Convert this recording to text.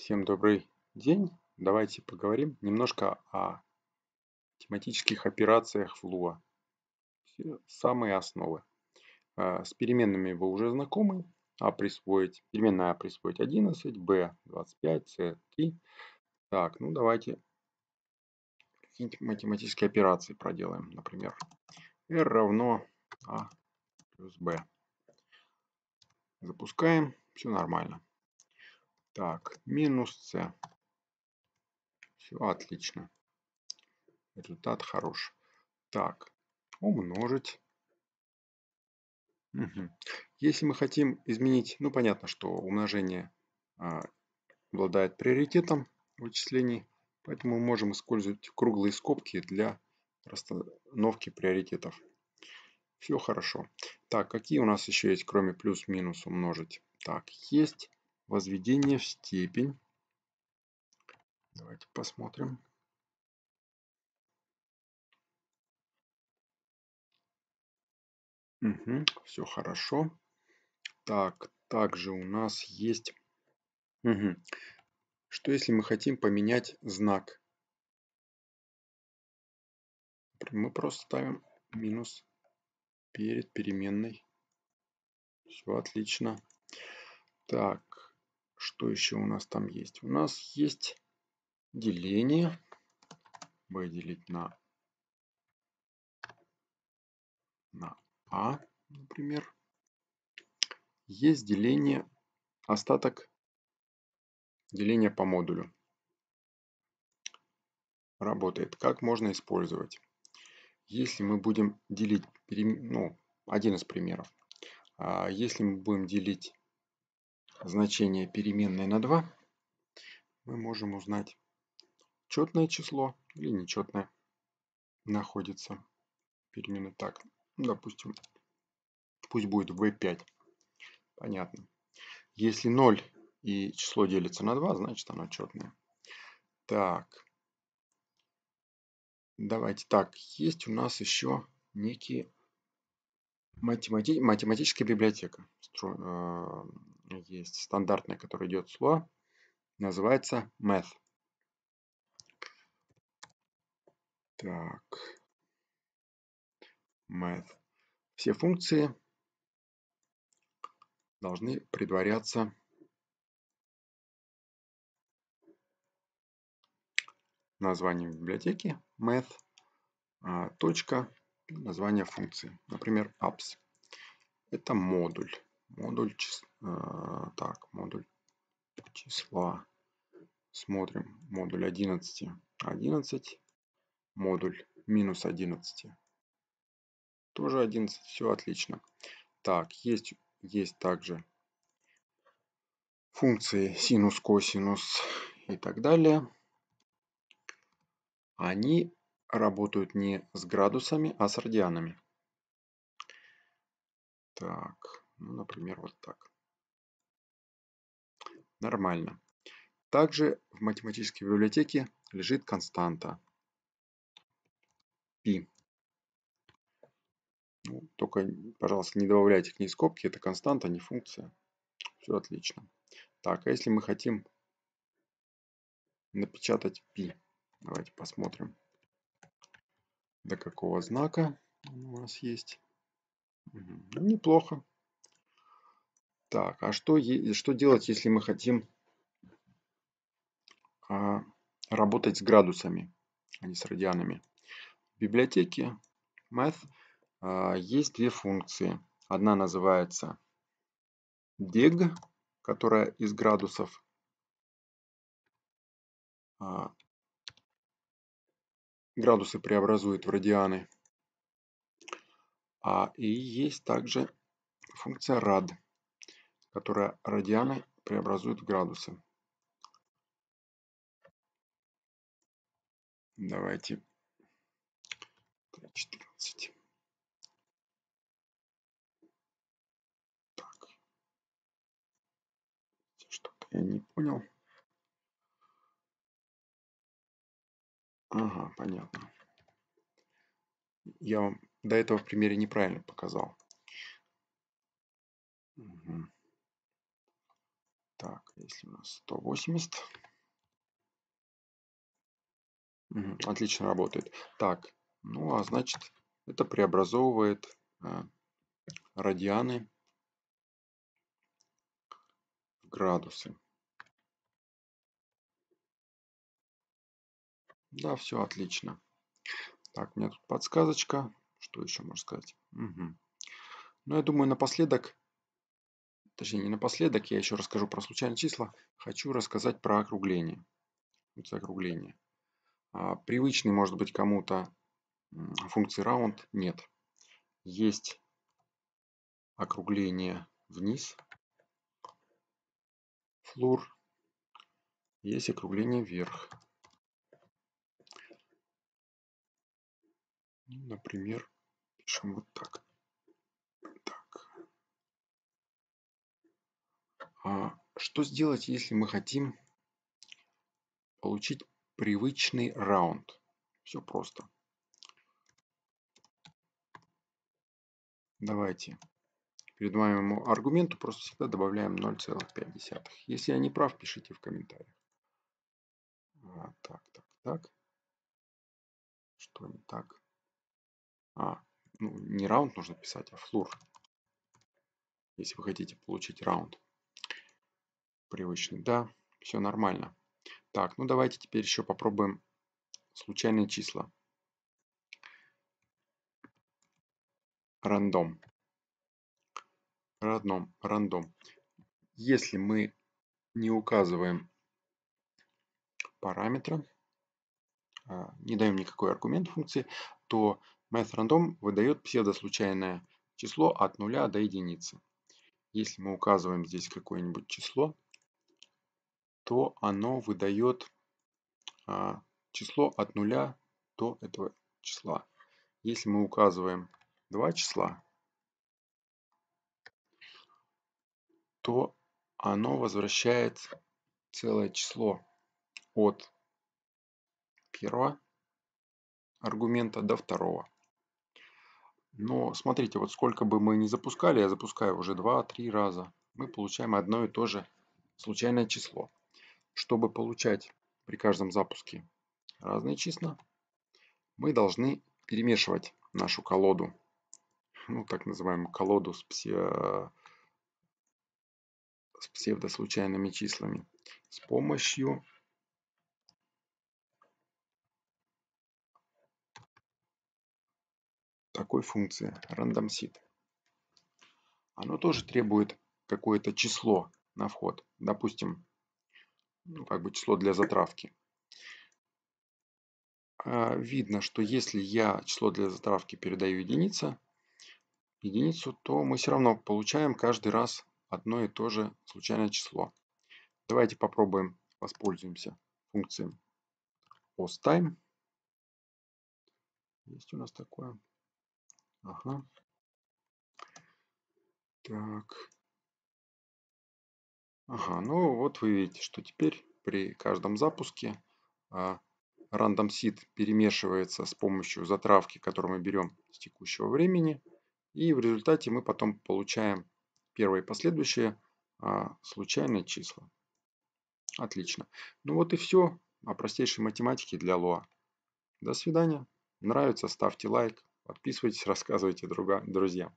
Всем добрый день. Давайте поговорим немножко о тематических операциях в Lua. Самые основы. А, с переменными вы уже знакомы. А присвоить, переменная А присвоить 11, Б 25, С 3. Так, ну давайте какие-нибудь математические операции проделаем. Например, R равно А плюс Б. Запускаем. Все нормально. Так, минус c. Все отлично. Результат хорош. Так, умножить. Угу. Если мы хотим изменить, ну понятно, что умножение а, обладает приоритетом в вычислении, поэтому мы можем использовать круглые скобки для расстановки приоритетов. Все хорошо. Так, какие у нас еще есть, кроме плюс-минус умножить? Так, есть возведение в степень. Давайте посмотрим. Угу, все хорошо. Так, также у нас есть... Угу. Что если мы хотим поменять знак? Мы просто ставим минус перед переменной. Все отлично. Так, что еще у нас там есть? У нас есть деление. b делить на, на а, например. Есть деление, остаток деления по модулю. Работает. Как можно использовать? Если мы будем делить, ну, один из примеров. А если мы будем делить значение переменной на 2, мы можем узнать, четное число или нечетное находится переменной. Так, допустим, пусть будет v5. Понятно. Если 0 и число делится на 2, значит оно четное. Так. Давайте так. Есть у нас еще некие математи... математическая библиотека. Э, есть стандартная, которая идет с Lua, называется math. Так, math. Все функции должны предваряться названием библиотеки math, а, точка, название функции. Например, apps. Это модуль модуль чис... а, так модуль числа. Смотрим модуль 11 11 модуль минус 11 тоже 11 все отлично. Так есть есть также функции синус косинус и так далее. Они работают не с градусами а с радианами. Так ну, например, вот так. Нормально. Также в математической библиотеке лежит константа π. Ну, только, пожалуйста, не добавляйте к ней скобки. Это константа, не функция. Все отлично. Так, а если мы хотим напечатать π? Давайте посмотрим, до какого знака у нас есть. Угу. неплохо. Так, а что, что делать, если мы хотим а, работать с градусами, а не с радианами? В библиотеке Math а, есть две функции. Одна называется deg, которая из градусов а, градусы преобразует в радианы. А, и есть также функция rad, которая радианы преобразует в градусы. Давайте 14. Так. Что-то я не понял. Ага, понятно. Я вам до этого в примере неправильно показал. Угу. Так, если у нас 180. Угу, отлично работает. Так, ну а значит, это преобразовывает а, радианы в градусы. Да, все отлично. Так, у меня тут подсказочка. Что еще можно сказать? Угу. Ну, я думаю, напоследок, точнее, не напоследок, я еще расскажу про случайные числа. Хочу рассказать про округление. Вот округление. А, привычный, может быть, кому-то функции round нет. Есть округление вниз, флур, есть округление вверх. Например, пишем вот так. А что сделать, если мы хотим получить привычный раунд? Все просто. Давайте перед моему аргументу просто всегда добавляем 0,5. Если я не прав, пишите в комментариях. А, так, так, так. Что не так? А, ну, не раунд нужно писать, а флур. Если вы хотите получить раунд. Привычный. Да, все нормально. Так, ну давайте теперь еще попробуем случайные числа. Рандом. Рандом. Рандом. Если мы не указываем параметра, а, не даем никакой аргумент функции, то MathRandom выдает псевдослучайное число от 0 до единицы. Если мы указываем здесь какое-нибудь число, то оно выдает а, число от 0 до этого числа. Если мы указываем два числа, то оно возвращает целое число от первого аргумента до второго. Но смотрите, вот сколько бы мы ни запускали, я запускаю уже 2-3 раза, мы получаем одно и то же случайное число. Чтобы получать при каждом запуске разные числа, мы должны перемешивать нашу колоду, ну так называемую колоду с, псе... с псевдослучайными числами с помощью такой функции randomSeed. Оно тоже требует какое-то число на вход. Допустим, ну, как бы число для затравки. А, видно, что если я число для затравки передаю единица, единицу, то мы все равно получаем каждый раз одно и то же случайное число. Давайте попробуем, воспользуемся функцией OSTime. Есть у нас такое. Ага. Так. Ага, ну вот вы видите, что теперь при каждом запуске а, random seed перемешивается с помощью затравки, которую мы берем с текущего времени. И в результате мы потом получаем первые последующие а, случайные числа. Отлично. Ну вот и все о простейшей математике для Лоа. До свидания. Нравится, ставьте лайк. Подписывайтесь, рассказывайте друга, друзьям.